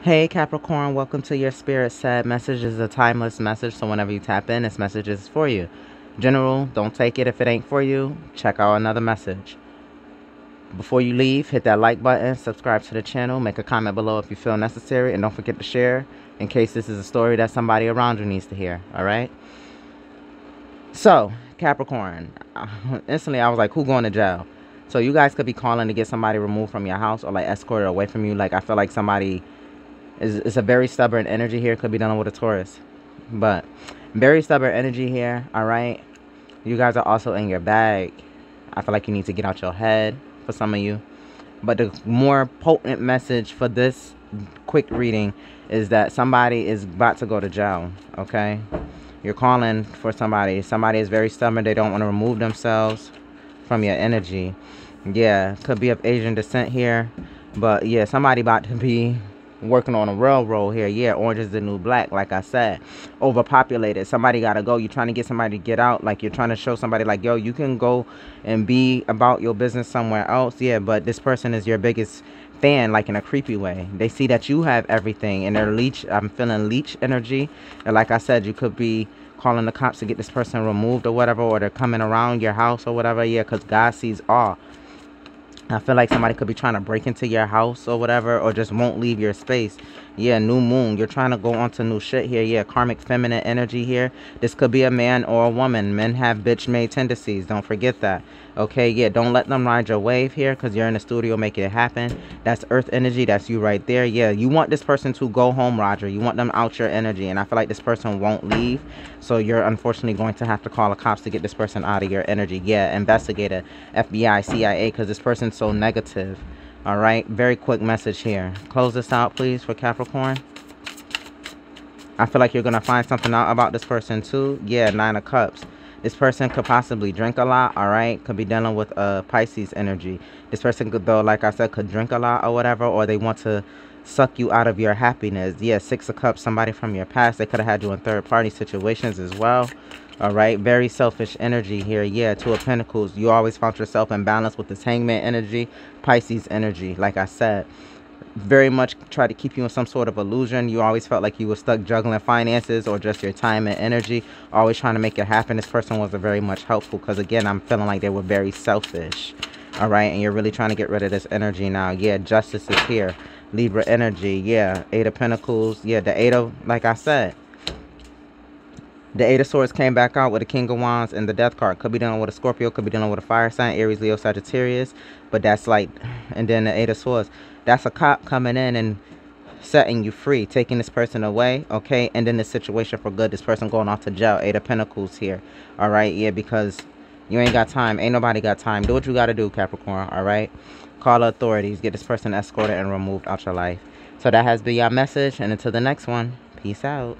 Hey Capricorn, welcome to your Spirit Said message. is a timeless message, so whenever you tap in, this message is for you. General, don't take it if it ain't for you. Check out another message. Before you leave, hit that like button, subscribe to the channel, make a comment below if you feel necessary, and don't forget to share in case this is a story that somebody around you needs to hear. All right? So, Capricorn, instantly I was like, who going to jail? So you guys could be calling to get somebody removed from your house or like escorted away from you. Like I feel like somebody is it's a very stubborn energy here. Could be done with a Taurus. But very stubborn energy here. All right. You guys are also in your bag. I feel like you need to get out your head for some of you. But the more potent message for this quick reading is that somebody is about to go to jail. Okay. You're calling for somebody. Somebody is very stubborn. They don't want to remove themselves from your energy. Yeah, could be of Asian descent here. But yeah, somebody about to be working on a railroad here. Yeah, orange is the new black, like I said. Overpopulated. Somebody got to go. You're trying to get somebody to get out. Like you're trying to show somebody like, yo, you can go and be about your business somewhere else. Yeah, but this person is your biggest fan, like in a creepy way. They see that you have everything and they're leech. I'm feeling leech energy. And like I said, you could be calling the cops to get this person removed or whatever, or they're coming around your house or whatever. Yeah, because God sees all. I feel like somebody could be trying to break into your house or whatever, or just won't leave your space. Yeah, new moon. You're trying to go onto new shit here. Yeah, karmic feminine energy here. This could be a man or a woman. Men have bitch made tendencies. Don't forget that. Okay, yeah, don't let them ride your wave here because you're in the studio making it happen. That's earth energy. That's you right there. Yeah, you want this person to go home, Roger. You want them out your energy. And I feel like this person won't leave. So you're unfortunately going to have to call the cops to get this person out of your energy. Yeah, investigator, FBI, CIA, because this person's so negative. All right, very quick message here. Close this out, please, for Capricorn. I feel like you're going to find something out about this person, too. Yeah, Nine of Cups. This person could possibly drink a lot, all right? Could be dealing with uh, Pisces energy. This person could, though, like I said, could drink a lot or whatever, or they want to suck you out of your happiness. Yeah, Six of Cups, somebody from your past. They could have had you in third-party situations as well. All right, very selfish energy here. Yeah, Two of Pentacles. You always found yourself in balance with this Hangman energy, Pisces energy, like I said very much try to keep you in some sort of illusion. You always felt like you were stuck juggling finances or just your time and energy, always trying to make it happen. This person wasn't very much helpful because, again, I'm feeling like they were very selfish. All right, and you're really trying to get rid of this energy now. Yeah, justice is here. Libra energy. Yeah, Eight of Pentacles. Yeah, the Eight of, like I said, the Eight of Swords came back out with the King of Wands and the Death card. Could be dealing with a Scorpio, could be dealing with a fire sign, Aries, Leo, Sagittarius. But that's like, and then the Eight of Swords. That's a cop coming in and setting you free, taking this person away, okay? And then the situation for good. This person going off to jail. Eight of Pentacles here, all right? Yeah, because you ain't got time. Ain't nobody got time. Do what you got to do, Capricorn, all right? Call authorities. Get this person escorted and removed out your life. So that has been your message. And until the next one, peace out.